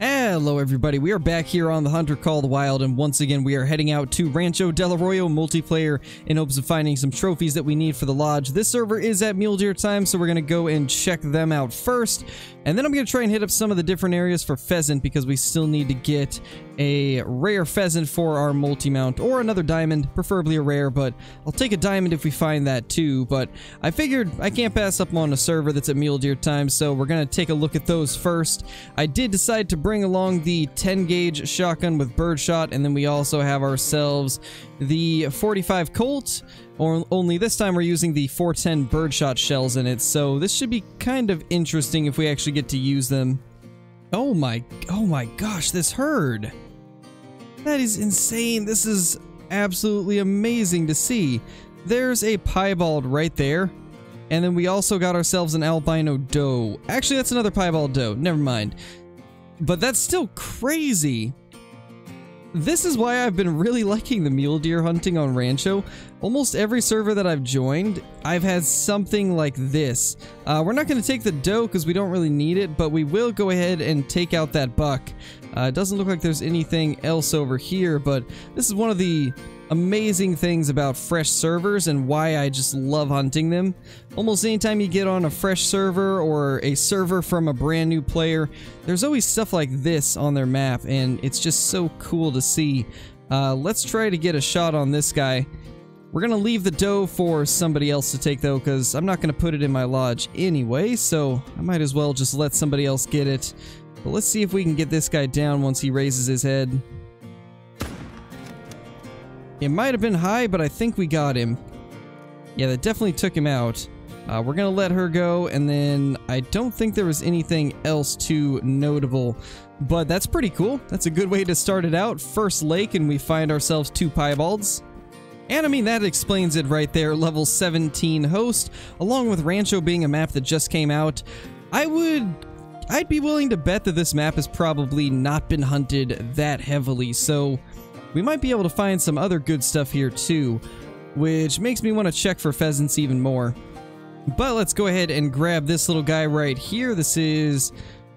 Hello everybody, we are back here on the Hunter Call of the Wild and once again we are heading out to Rancho Del Arroyo multiplayer in hopes of finding some trophies that we need for the lodge. This server is at Mule Deer time so we're going to go and check them out first and then I'm going to try and hit up some of the different areas for pheasant because we still need to get a rare pheasant for our multi-mount or another diamond, preferably a rare, but I'll take a diamond if we find that too. But I figured I can't pass up on a server that's at Mule Deer time, so we're going to take a look at those first. I did decide to bring along the 10 gauge shotgun with birdshot, and then we also have ourselves the 45 Colt, or only this time we're using the 410 birdshot shells in it, so this should be kind of interesting if we actually get to use them. Oh my, oh my gosh, this herd. That is insane. This is absolutely amazing to see. There's a piebald right there. And then we also got ourselves an albino doe. Actually, that's another piebald doe. Never mind. But that's still crazy. This is why I've been really liking the mule deer hunting on Rancho. Almost every server that I've joined, I've had something like this. Uh, we're not going to take the doe because we don't really need it, but we will go ahead and take out that buck. Uh, it doesn't look like there's anything else over here, but this is one of the amazing things about fresh servers and why I just love hunting them. Almost anytime you get on a fresh server or a server from a brand new player, there's always stuff like this on their map and it's just so cool to see. Uh, let's try to get a shot on this guy. We're going to leave the doe for somebody else to take though because I'm not going to put it in my lodge anyway, so I might as well just let somebody else get it. But let's see if we can get this guy down once he raises his head. It might have been high, but I think we got him. Yeah, that definitely took him out. Uh, we're gonna let her go, and then I don't think there was anything else too notable. But that's pretty cool. That's a good way to start it out. First lake, and we find ourselves two piebalds. And I mean, that explains it right there. Level 17 host, along with Rancho being a map that just came out. I would I'd be willing to bet that this map has probably not been hunted that heavily, so we might be able to find some other good stuff here too, which makes me want to check for pheasants even more. But let's go ahead and grab this little guy right here. This is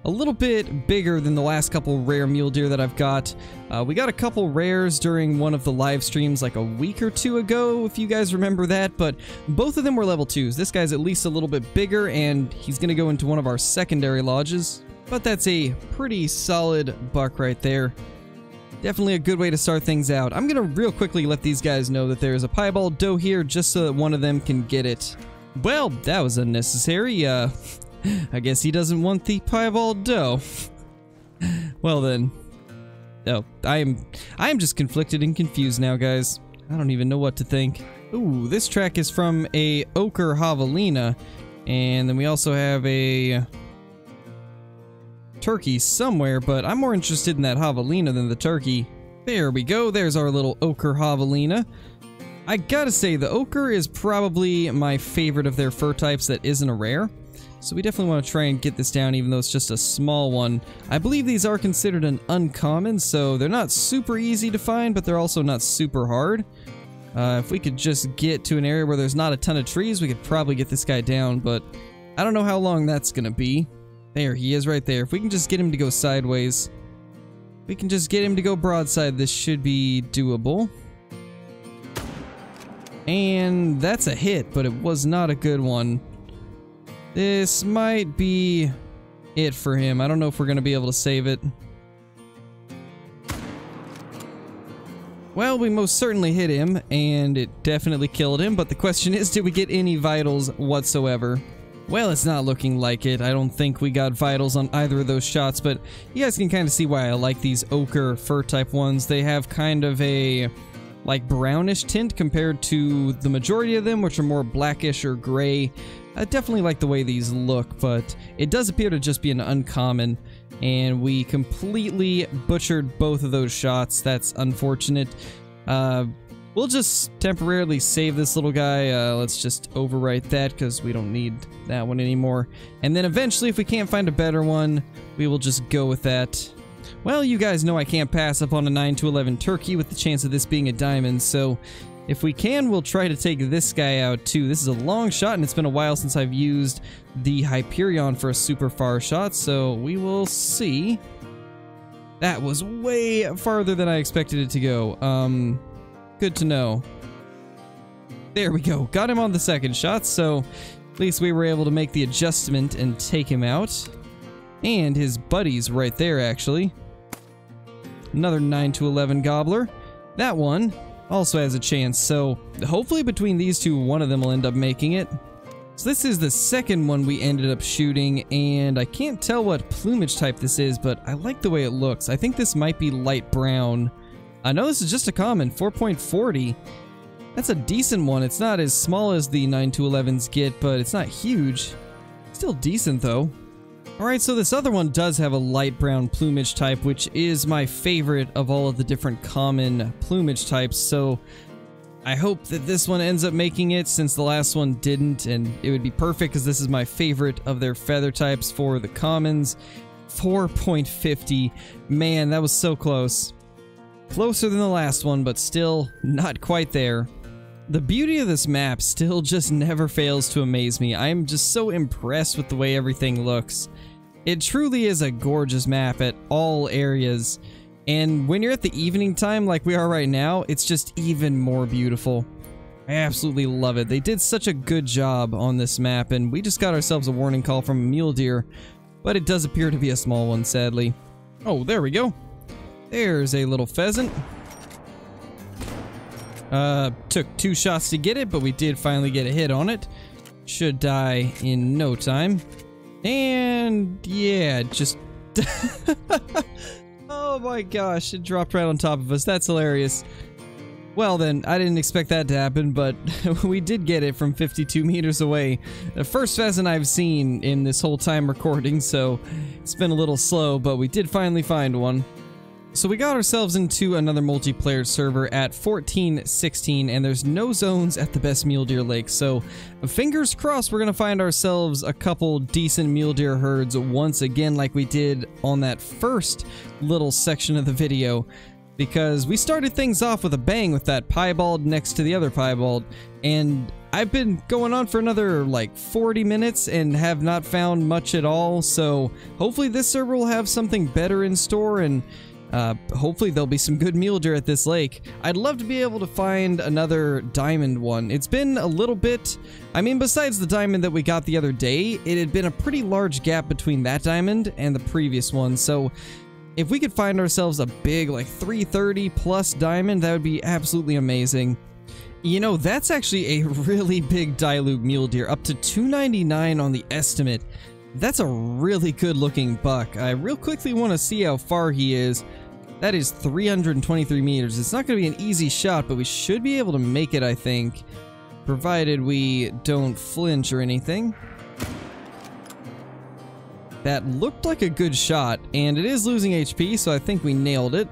a little bit bigger than the last couple rare mule deer that I've got. Uh, we got a couple rares during one of the live streams like a week or two ago, if you guys remember that, but both of them were level 2s. This guy's at least a little bit bigger, and he's going to go into one of our secondary lodges, but that's a pretty solid buck right there. Definitely a good way to start things out. I'm going to real quickly let these guys know that there's a piebald doe here just so that one of them can get it. Well, that was unnecessary. Uh, I guess he doesn't want the piebald doe. well then. Oh, I am I am just conflicted and confused now, guys. I don't even know what to think. Ooh, this track is from a ochre javelina. And then we also have a turkey somewhere, but I'm more interested in that javelina than the turkey. There we go, there's our little ochre javelina. I gotta say, the ochre is probably my favorite of their fur types that isn't a rare. So we definitely want to try and get this down even though it's just a small one. I believe these are considered an uncommon, so they're not super easy to find, but they're also not super hard. Uh, if we could just get to an area where there's not a ton of trees, we could probably get this guy down, but I don't know how long that's gonna be. There, he is right there. If we can just get him to go sideways, we can just get him to go broadside, this should be doable. And that's a hit, but it was not a good one. This might be it for him. I don't know if we're going to be able to save it. Well, we most certainly hit him, and it definitely killed him, but the question is, did we get any vitals whatsoever? Well, it's not looking like it. I don't think we got vitals on either of those shots, but you guys can kind of see why I like these ochre fur type ones. They have kind of a like brownish tint compared to the majority of them, which are more blackish or gray. I definitely like the way these look, but it does appear to just be an uncommon, and we completely butchered both of those shots. That's unfortunate. Uh, we'll just temporarily save this little guy. Uh, let's just overwrite that because we don't need that one anymore. And then eventually, if we can't find a better one, we will just go with that. Well, you guys know I can't pass up on a 9 to 11 turkey with the chance of this being a diamond, so if we can, we'll try to take this guy out too. This is a long shot, and it's been a while since I've used the Hyperion for a super far shot, so we will see. That was way farther than I expected it to go. Um, good to know. There we go. Got him on the second shot, so at least we were able to make the adjustment and take him out. And his buddies right there, actually. Another 9 to 11 Gobbler. That one also has a chance, so hopefully between these two, one of them will end up making it. So this is the second one we ended up shooting, and I can't tell what plumage type this is, but I like the way it looks. I think this might be light brown. I know this is just a common, 4.40. That's a decent one. It's not as small as the 9-11s get, but it's not huge. Still decent, though. Alright, so this other one does have a light brown plumage type, which is my favorite of all of the different common plumage types, so I hope that this one ends up making it since the last one didn't, and it would be perfect because this is my favorite of their feather types for the commons. 4.50. Man, that was so close. Closer than the last one, but still not quite there. The beauty of this map still just never fails to amaze me. I am just so impressed with the way everything looks. It truly is a gorgeous map at all areas. And when you're at the evening time like we are right now, it's just even more beautiful. I absolutely love it. They did such a good job on this map, and we just got ourselves a warning call from a mule deer, but it does appear to be a small one, sadly. Oh, there we go. There's a little pheasant. Uh, took two shots to get it, but we did finally get a hit on it. Should die in no time. And yeah, just Oh my gosh, it dropped right on top of us. That's hilarious. Well then, I didn't expect that to happen, but we did get it from 52 meters away. The first pheasant I've seen in this whole time recording, so it's been a little slow, but we did finally find one. So we got ourselves into another multiplayer server at 1416 and there's no zones at the best mule deer lake. So fingers crossed we're going to find ourselves a couple decent mule deer herds once again like we did on that first little section of the video because we started things off with a bang with that piebald next to the other piebald and I've been going on for another like 40 minutes and have not found much at all so hopefully this server will have something better in store and uh, hopefully there'll be some good mule deer at this lake. I'd love to be able to find another diamond one. It's been a little bit... I mean, besides the diamond that we got the other day, it had been a pretty large gap between that diamond and the previous one, so... If we could find ourselves a big, like, 330 plus diamond, that would be absolutely amazing. You know, that's actually a really big Dilute mule deer, up to 299 on the estimate. That's a really good looking buck. I real quickly want to see how far he is. That is 323 meters. It's not going to be an easy shot, but we should be able to make it, I think. Provided we don't flinch or anything. That looked like a good shot, and it is losing HP, so I think we nailed it.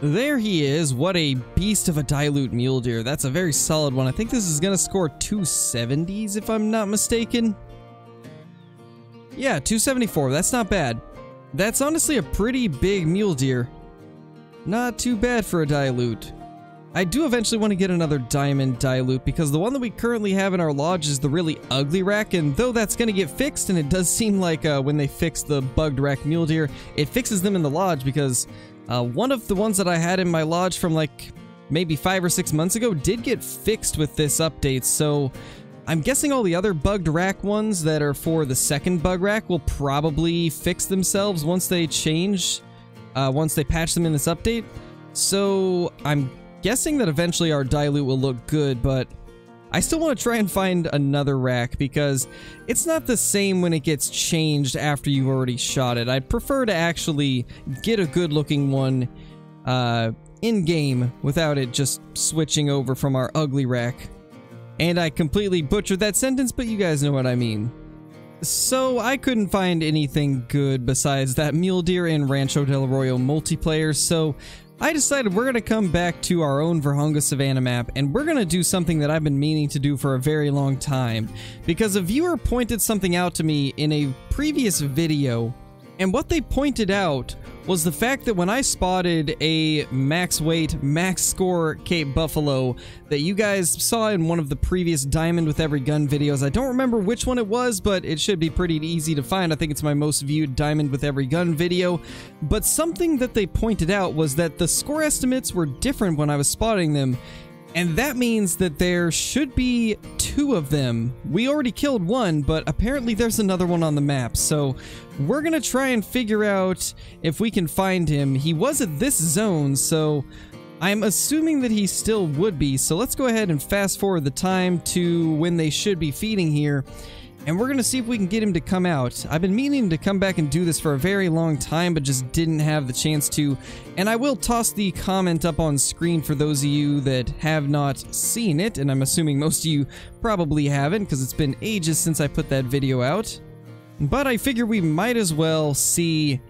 There he is. What a beast of a dilute mule deer. That's a very solid one. I think this is going to score 270s, if I'm not mistaken. Yeah, 274. That's not bad. That's honestly a pretty big mule deer. Not too bad for a dilute. I do eventually want to get another diamond dilute because the one that we currently have in our lodge is the really ugly rack and though that's going to get fixed and it does seem like uh, when they fix the bugged rack mule deer, it fixes them in the lodge because uh, one of the ones that I had in my lodge from like maybe five or six months ago did get fixed with this update so I'm guessing all the other bugged rack ones that are for the second bug rack will probably fix themselves once they change, uh, once they patch them in this update. So I'm guessing that eventually our dilute will look good, but I still want to try and find another rack because it's not the same when it gets changed after you've already shot it. I'd prefer to actually get a good looking one uh, in-game without it just switching over from our ugly rack. And I completely butchered that sentence, but you guys know what I mean. So I couldn't find anything good besides that Mule Deer in Rancho Del Arroyo multiplayer, so I decided we're going to come back to our own Vurhonga Savanna map, and we're going to do something that I've been meaning to do for a very long time. Because a viewer pointed something out to me in a previous video, And what they pointed out was the fact that when I spotted a max weight, max score Cape Buffalo that you guys saw in one of the previous Diamond with Every Gun videos, I don't remember which one it was, but it should be pretty easy to find. I think it's my most viewed Diamond with Every Gun video. But something that they pointed out was that the score estimates were different when I was spotting them, and that means that there should be two of them. We already killed one, but apparently there's another one on the map. So we're going to try and figure out if we can find him. He was at this zone, so I'm assuming that he still would be. So let's go ahead and fast forward the time to when they should be feeding here and we're gonna see if we can get him to come out. I've been meaning to come back and do this for a very long time, but just didn't have the chance to. And I will toss the comment up on screen for those of you that have not seen it, and I'm assuming most of you probably haven't, because it's been ages since I put that video out. But I figure we might as well see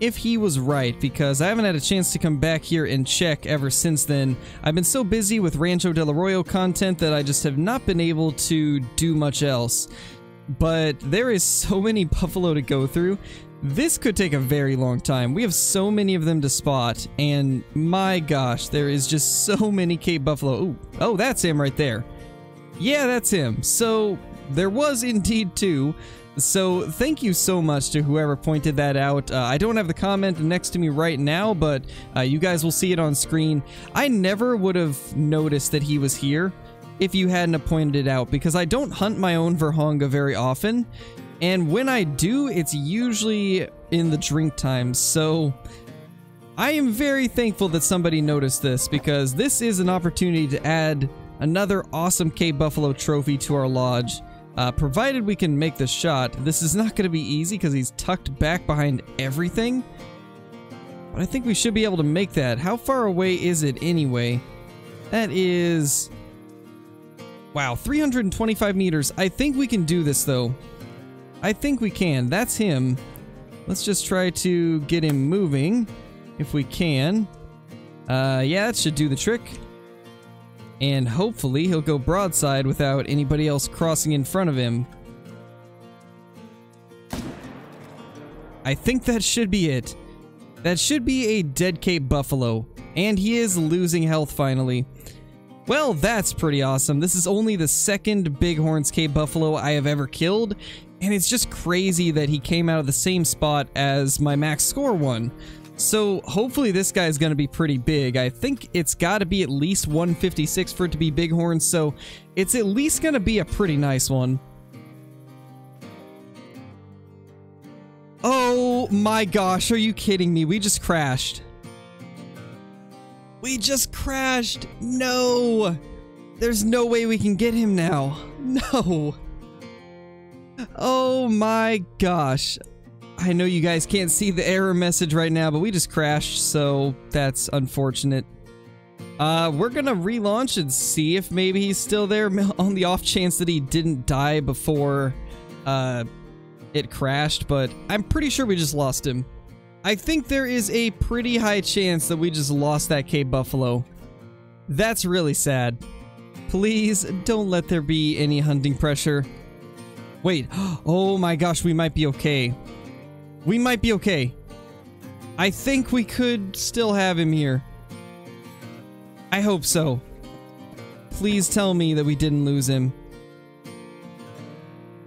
if he was right, because I haven't had a chance to come back here and check ever since then. I've been so busy with Rancho Del Arroyo content that I just have not been able to do much else but there is so many buffalo to go through. This could take a very long time. We have so many of them to spot, and my gosh, there is just so many Cape Buffalo. Ooh, oh, that's him right there. Yeah, that's him. So, there was indeed two. So, thank you so much to whoever pointed that out. Uh, I don't have the comment next to me right now, but uh, you guys will see it on screen. I never would have noticed that he was here if you hadn't pointed it out, because I don't hunt my own Vurhonga very often, and when I do, it's usually in the drink times, so I am very thankful that somebody noticed this, because this is an opportunity to add another awesome Cape Buffalo trophy to our lodge. Uh, provided we can make the shot, this is not going to be easy because he's tucked back behind everything. But I think we should be able to make that. How far away is it anyway? That is Wow, 325 meters. I think we can do this, though. I think we can. That's him. Let's just try to get him moving, if we can. Uh, yeah, that should do the trick. And hopefully he'll go broadside without anybody else crossing in front of him. I think that should be it. That should be a dead Cape Buffalo. And he is losing health finally. Well, that's pretty awesome. This is only the second Bighorns Cape Buffalo I have ever killed, and it's just crazy that he came out of the same spot as my max score one. So hopefully this guy's going to be pretty big. I think it's got to be at least 156 for it to be Bighorn, so it's at least going to be a pretty nice one. Oh my gosh, are you kidding me? We just crashed. We just crashed. No. There's no way we can get him now. No. Oh my gosh. I know you guys can't see the error message right now, but we just crashed, so that's unfortunate. Uh, we're gonna relaunch and see if maybe he's still there on the off chance that he didn't die before, uh, it crashed, but I'm pretty sure we just lost him. I think there is a pretty high chance that we just lost that Cape Buffalo. That's really sad. Please, don't let there be any hunting pressure. Wait, oh my gosh, we might be okay. We might be okay. I think we could still have him here. I hope so. Please tell me that we didn't lose him.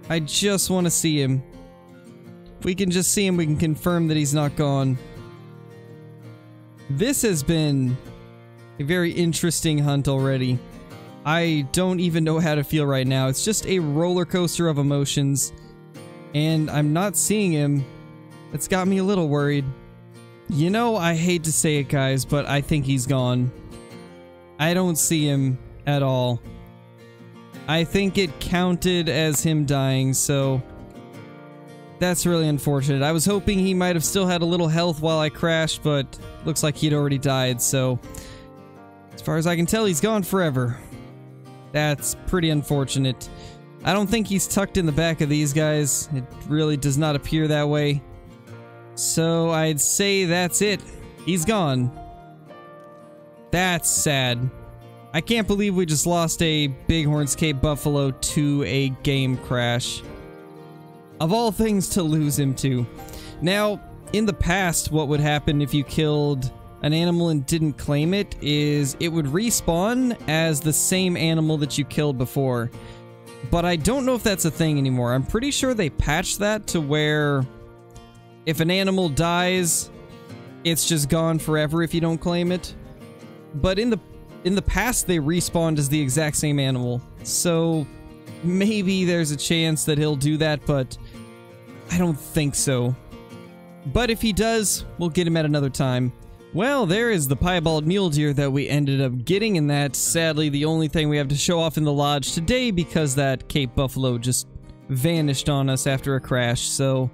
I just want to see him. We can just see him, we can confirm that he's not gone. This has been a very interesting hunt already. I don't even know how to feel right now. It's just a roller coaster of emotions. And I'm not seeing him. It's got me a little worried. You know, I hate to say it, guys, but I think he's gone. I don't see him at all. I think it counted as him dying, so that's really unfortunate. I was hoping he might have still had a little health while I crashed, but looks like he'd already died, so... As far as I can tell, he's gone forever. That's pretty unfortunate. I don't think he's tucked in the back of these guys. It really does not appear that way. So I'd say that's it. He's gone. That's sad. I can't believe we just lost a Bighorns Cape Buffalo to a game crash. Of all things to lose him to. Now, in the past, what would happen if you killed an animal and didn't claim it is it would respawn as the same animal that you killed before. But I don't know if that's a thing anymore. I'm pretty sure they patched that to where if an animal dies, it's just gone forever if you don't claim it. But in the in the past they respawned as the exact same animal. So maybe there's a chance that he'll do that, but I don't think so. But if he does, we'll get him at another time. Well, there is the piebald mule deer that we ended up getting, and that's sadly the only thing we have to show off in the lodge today because that Cape Buffalo just vanished on us after a crash, so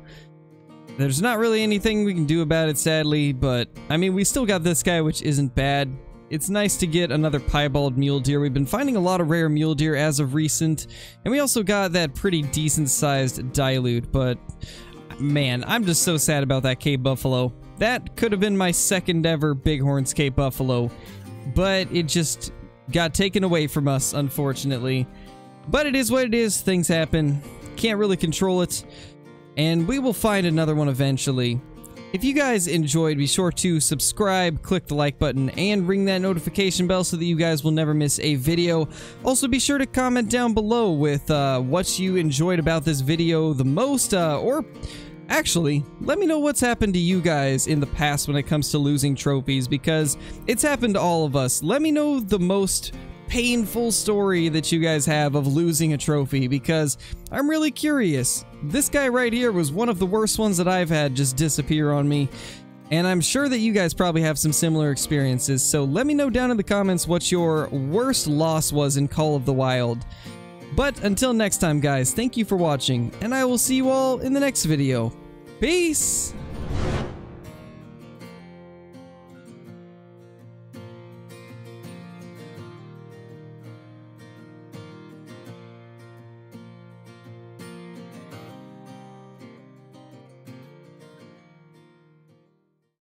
there's not really anything we can do about it, sadly, but I mean, we still got this guy, which isn't bad. It's nice to get another piebald mule deer. We've been finding a lot of rare mule deer as of recent, and we also got that pretty decent sized dilute, but man, I'm just so sad about that Cape Buffalo. That could have been my second ever Bighorns Cape Buffalo, but it just got taken away from us, unfortunately. But it is what it is, things happen. Can't really control it, and we will find another one eventually. If you guys enjoyed, be sure to subscribe, click the like button, and ring that notification bell so that you guys will never miss a video. Also, be sure to comment down below with uh, what you enjoyed about this video the most, uh, or Actually, let me know what's happened to you guys in the past when it comes to losing trophies, because it's happened to all of us. Let me know the most painful story that you guys have of losing a trophy, because I'm really curious. This guy right here was one of the worst ones that I've had just disappear on me. And I'm sure that you guys probably have some similar experiences, so let me know down in the comments what your worst loss was in Call of the Wild. But until next time guys, thank you for watching, and I will see you all in the next video. Peace!